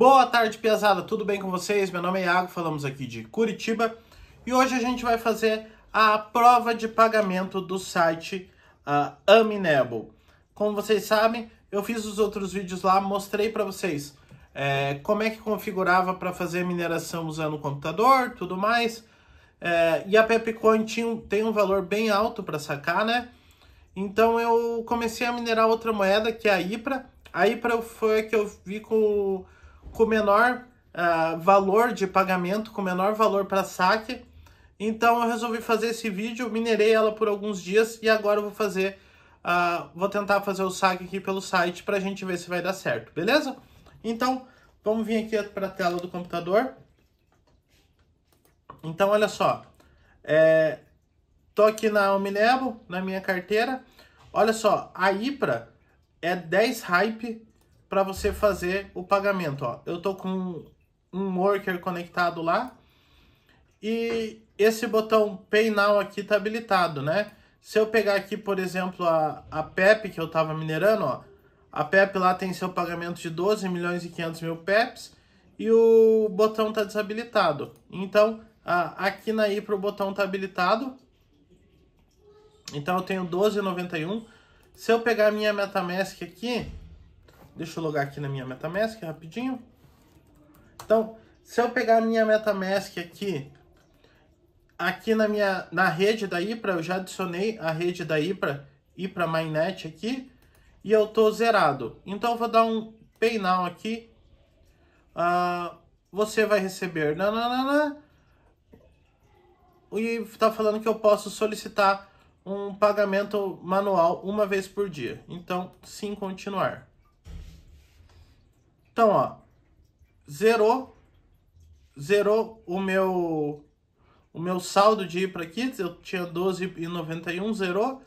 Boa tarde, pesada. Tudo bem com vocês? Meu nome é Iago, falamos aqui de Curitiba e hoje a gente vai fazer a prova de pagamento do site uh, Aminable. Como vocês sabem, eu fiz os outros vídeos lá, mostrei para vocês é, como é que configurava para fazer mineração usando o computador, tudo mais. É, e a Pepcoin tinha, tem um valor bem alto para sacar, né? Então eu comecei a minerar outra moeda que é a IPRA. A IPRA foi a que eu vi com com menor uh, valor de pagamento, com menor valor para saque. Então eu resolvi fazer esse vídeo, minerei ela por alguns dias e agora vou fazer, uh, vou tentar fazer o saque aqui pelo site para a gente ver se vai dar certo, beleza? Então vamos vir aqui para a tela do computador. Então olha só, é, tô aqui na Ominebo, na minha carteira. Olha só, a IPRA é 10 hype para você fazer o pagamento. Ó. Eu tô com um worker conectado lá e esse botão Pay Now aqui tá habilitado, né? Se eu pegar aqui, por exemplo, a, a PEP que eu estava minerando, ó, a PEP lá tem seu pagamento de 12 milhões e 500 mil PEPs e o botão tá desabilitado. Então, a, aqui na IPRO o botão tá habilitado. Então eu tenho 12,91. Se eu pegar minha MetaMask aqui, Deixa eu logar aqui na minha MetaMask rapidinho. Então, se eu pegar a minha MetaMask aqui, aqui na minha na rede da IPRA, eu já adicionei a rede da IPRA, IPRA Mainnet aqui, e eu tô zerado. Então, eu vou dar um Now aqui. Uh, você vai receber nananana, e está falando que eu posso solicitar um pagamento manual uma vez por dia. Então, sim, continuar. Então, ó, zerou, zerou o meu, o meu saldo de ir para aqui, eu tinha 12,91, zerou.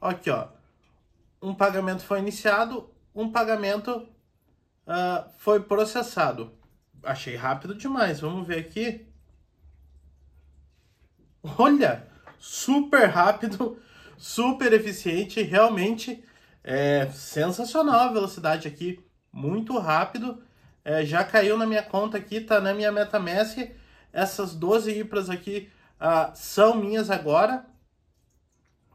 Aqui, ó, um pagamento foi iniciado, um pagamento uh, foi processado. Achei rápido demais, vamos ver aqui. Olha, super rápido, super eficiente, realmente é sensacional a velocidade aqui muito rápido. É, já caiu na minha conta aqui, tá na minha MetaMask. Essas 12 IPRAs aqui ah, são minhas agora.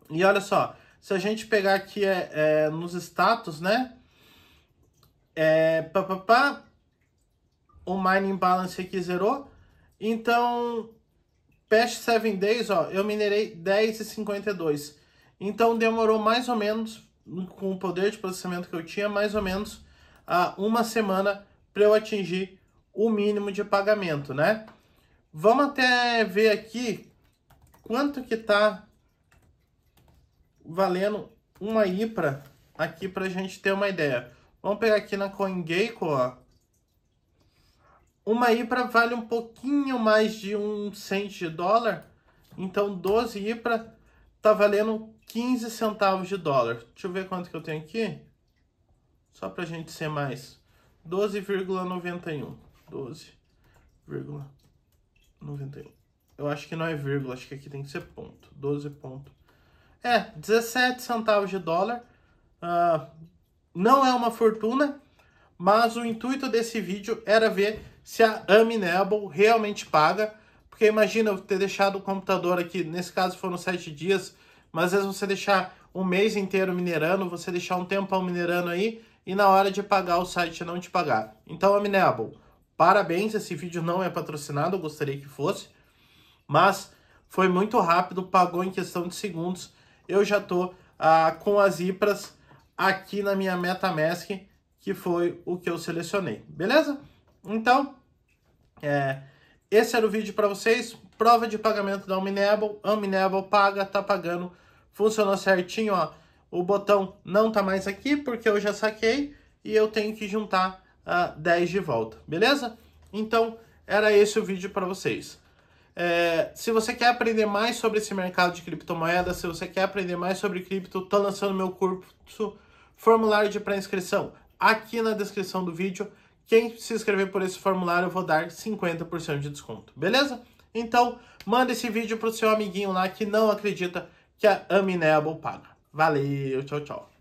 E olha só, se a gente pegar aqui é, é nos status, né? É, pá, pá, pá, o mining balance aqui zerou. Então, past 7 days, ó, eu minerei 10,52. Então demorou mais ou menos, com o poder de processamento que eu tinha, mais ou menos a uma semana para eu atingir o mínimo de pagamento, né? Vamos até ver aqui quanto que tá valendo uma IPRA aqui para a gente ter uma ideia. Vamos pegar aqui na CoinGecko, ó. Uma IPRA vale um pouquinho mais de um cento de dólar. Então, 12 IPRA tá valendo 15 centavos de dólar. Deixa eu ver quanto que eu tenho aqui. Só para a gente ser mais. 12,91. 12,91. Eu acho que não é vírgula, acho que aqui tem que ser ponto. 12 ponto. É, 17 centavos de dólar. Uh, não é uma fortuna, mas o intuito desse vídeo era ver se a Aminable realmente paga. Porque imagina eu ter deixado o computador aqui, nesse caso foram 7 dias, mas às vezes você deixar um mês inteiro minerando, você deixar um tempão minerando aí, e na hora de pagar o site não te pagar. Então, Aminable, parabéns, esse vídeo não é patrocinado, eu gostaria que fosse, mas foi muito rápido, pagou em questão de segundos. Eu já tô ah, com as IPRAs aqui na minha MetaMask, que foi o que eu selecionei, beleza? Então, é, esse era o vídeo para vocês, prova de pagamento da Aminable, Aminable paga, tá pagando, funcionou certinho, ó o botão não tá mais aqui porque eu já saquei e eu tenho que juntar uh, 10 de volta, beleza? Então, era esse o vídeo para vocês. É, se você quer aprender mais sobre esse mercado de criptomoedas, se você quer aprender mais sobre cripto, tô lançando meu curso Formulário de Pré-Inscrição aqui na descrição do vídeo. Quem se inscrever por esse formulário, eu vou dar 50% de desconto, beleza? Então, manda esse vídeo pro seu amiguinho lá que não acredita que a Aminable paga. Valeu, tchau, tchau.